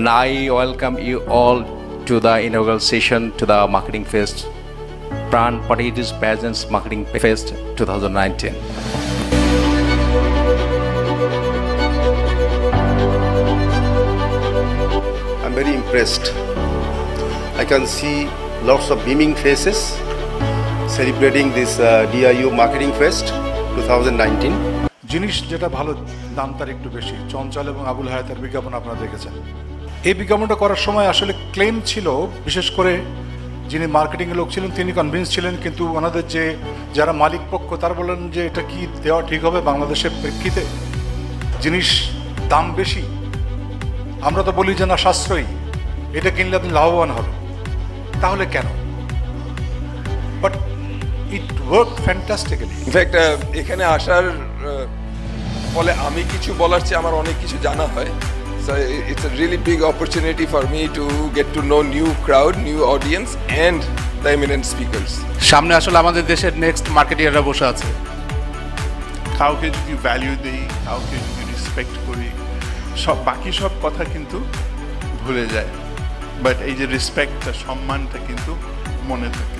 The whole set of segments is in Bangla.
and I welcome you all to the inaugural session to the Marketing Fest, Pran Potatoes Pageants Marketing Fest 2019. I'm very impressed. I can see lots of beaming faces celebrating this uh, DIU Marketing Fest 2019. জিনিস যেটা ভালো দাম তার একটু বেশি চঞ্চল এবং আবুল হায়াতের বিজ্ঞাপন আপনারা দেখেছেন এই বিজ্ঞাপনটা করার সময় আসলে ক্লেম ছিল, বিশেষ করে যিনি মার্কেটিংয়ের লোক ছিলেন, তিনি কনভিন্স ছিলেন, কিন্তু ওনাদের যে, যারা মালিক পক্ষ, তারা বললেন যে এটা কি দেওয়া ঠিক হবে বাংলাদেশের প্রেক্ষিতে? জিনিস দাম বেশি। আমরা তো বলি যে না, সাশ্রয়ী। এটা কিনলে আপনি লাভবান হবেন। তাহলে কেন? But it work fantastically in fact এখানে আসার ফলে আমি কিছু বলার চেয়ে আমার অনেক কিছু জানা হয়। So it's a really big opportunity for me to get to know new crowd new audience and the eminent speakers সামনে আসলে আমাদের দেশের নেক্সট মার্কেটিয়াররা বসে আছে। কাউকে যদি ভ্যালিউ দেই কাউকে যদি রেসপেক্ট করি সব বাকি সব কথা কিন্তু ভুলে যায়। বাট এই যে রেসপেক্টটা সম্মানটা কিন্তু মনে থাকে।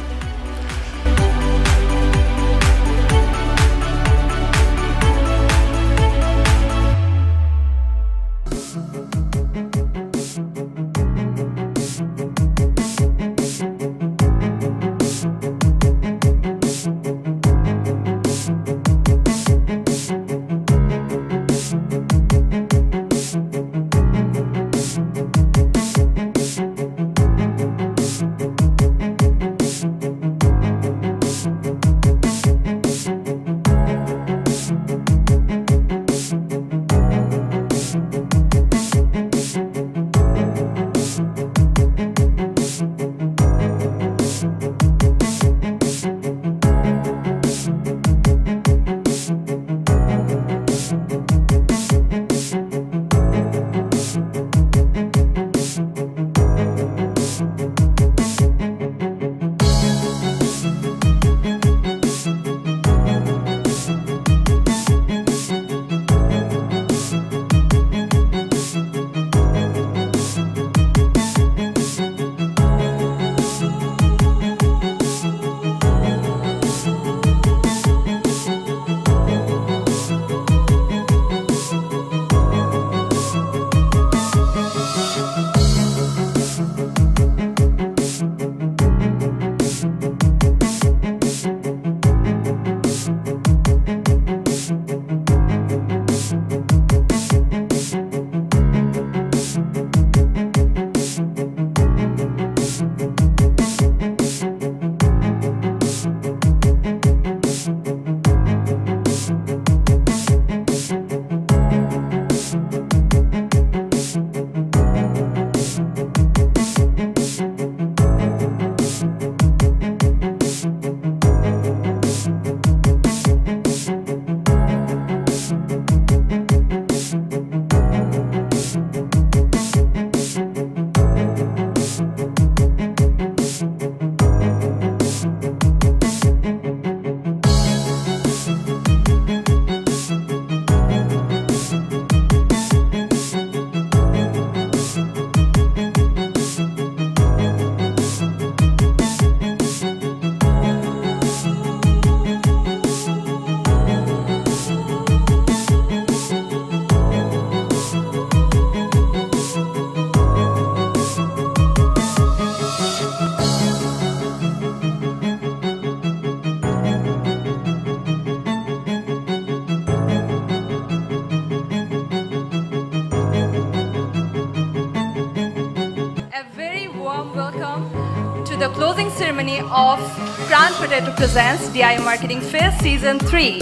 Closing ceremony of Pran Potato Presents DI Marketing Fest Season 3.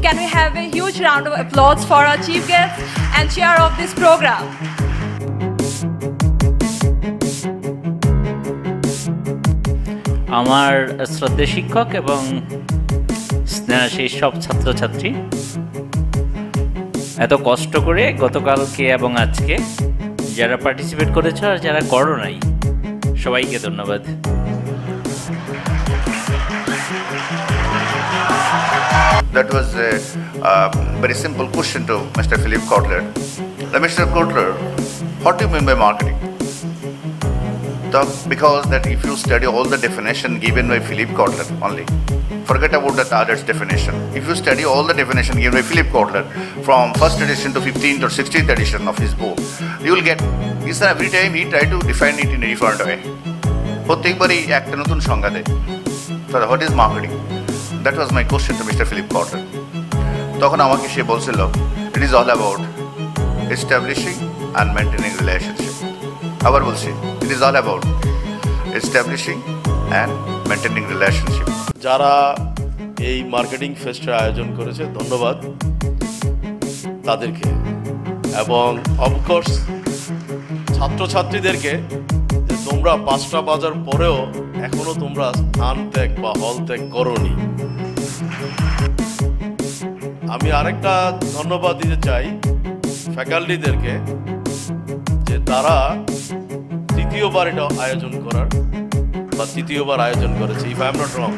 Can we have a huge round of applause for our chief guest and chair of this program? আমার শ্রদ্ধে শিক্ষক এবং স্নেহাশীষ সব ছাত্রছাত্রী এত কষ্ট করে গতকালকে এবং আজকে যারা পার্টিসিপেট করেছ আর যারা করো নাই সবাইকে ধন্যবাদ That was a uh, very simple question to Mr. Philip Kotler. Now, Mr. Kotler, what do you mean by marketing? The, because that if you study all the definition given by Philip Kotler only, forget about that others definition. If you study all the definition given by Philip Kotler from first edition to 15th or 16th edition of his book, you will get, is that every time try to define in a different way. প্রত্যেকবারই একটা নতুন সংজ্ঞা দেয়। What is marketing that was my question to mister Philip Cotton তখন আমাকে সে বলছিল it is all about establishing and maintaining relationship আবার বলছি it is all about establishing and maintaining relationship যারা এই মার্কেটিং ফেস্টের আয়োজন করেছে, ধন্যবাদ তাদেরকে। এবং অফকোর্স ছাত্রছাত্রীদেরকে যে তোমরা পাঁচটা বাজার পরেও এখনও তোমরা স্থান ত্যাগ বা হল ত্যাগ করনি। আমি আরেকটা ধন্যবাদ দিতে চাই ফ্যাকাল্টিদেরকে যে তারা তৃতীয়বার এটা আয়োজন করার বা তৃতীয়বার আয়োজন করেছে if I am not wrong